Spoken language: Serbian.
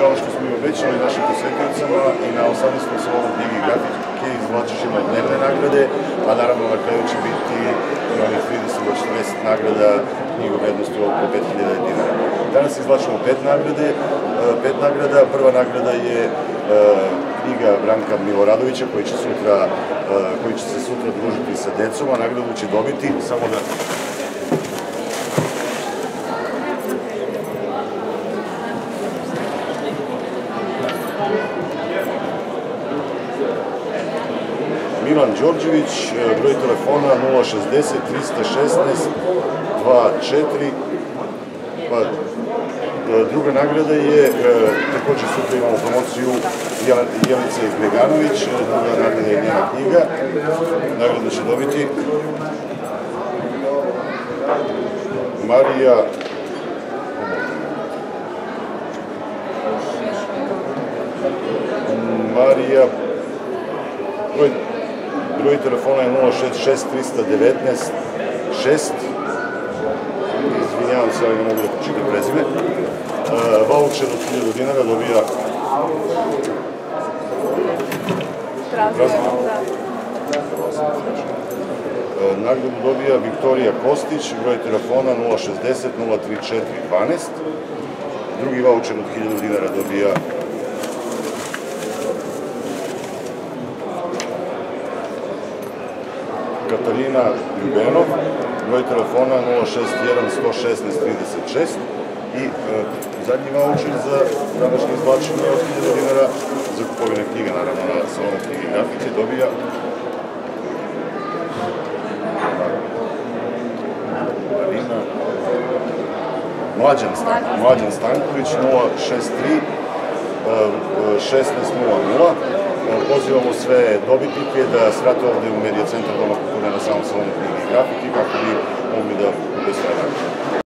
kao što smo i obećali našim posetiocama i na 18. salonu knjige i grafike izvlačiš ima dnevne nagrade, a naravno na kraju će biti onih 30 do 40 nagrada knjigo vrednosti oko 5000 dinara. Danas izvlačimo pet nagrade, e, pet nagrada. Prva nagrada je e, knjiga Branka Miloradovića koji će sutra e, koji će se sutra družiti sa decom, a nagradu će dobiti samo da Milan Đorđević, e, broj telefona 060 316 24 pa e, druga nagrada je, e, takođe sutra imamo promociju Jelice Greganović, druga nagrada je njena knjiga, nagradu će dobiti Marija Marija broj Broj telefona je 066 319 6. Izvinjavam se, ali ne mogu da počitam prezime. Uh, voucher od 1000 dinara dobija Razgovor. Uh, nagradu dobija Viktorija Kostić, broj telefona 060 034 12. Drugi voucher od 1000 dinara dobija Katarina Ljubenov, broj telefona 061 116 36 i e, zadnji voucher za današnje izvlačenje od 1000 dinara za kupovine knjiga, naravno na salonu knjige i grafike, dobija. Mlađan, Mlađan Stanković 063 16.00 pozivamo sve dobitnike da svrate ovde u Medija centar Doma kulture na samom salonu knjige i grafike kako bi mogli da kupe